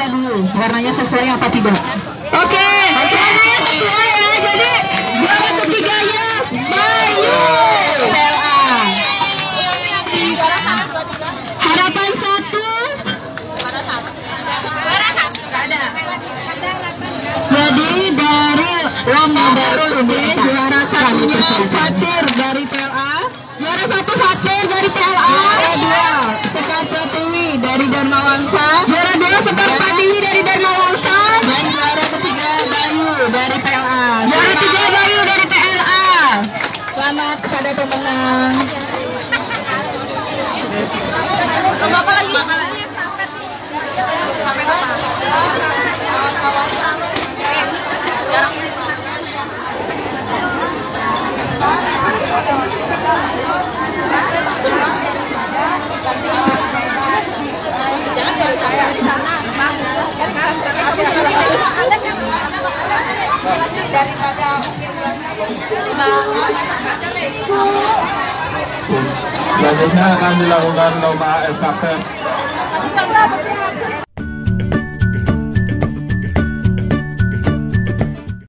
periksa dulu warnanya sesuai apa tidak. Oke, warnanya sesuai ya. Jadi juara ketiganya Bayu. Harapan satu. Jadi dari lomba baru ini juara satunya Fatir dari PLA. Juara satu Fatir dari PLA. Wangsa. Juara dua Sekar Pratiwi dari Dharma Wangsa. Dan juara ketiga Bayu dari PLA. Juara tiga Bayu dari PLA. Selamat kepada pemenang. Bapak lagi. Daripada keluarga yang sudah Selanjutnya akan dilakukan lomba estafet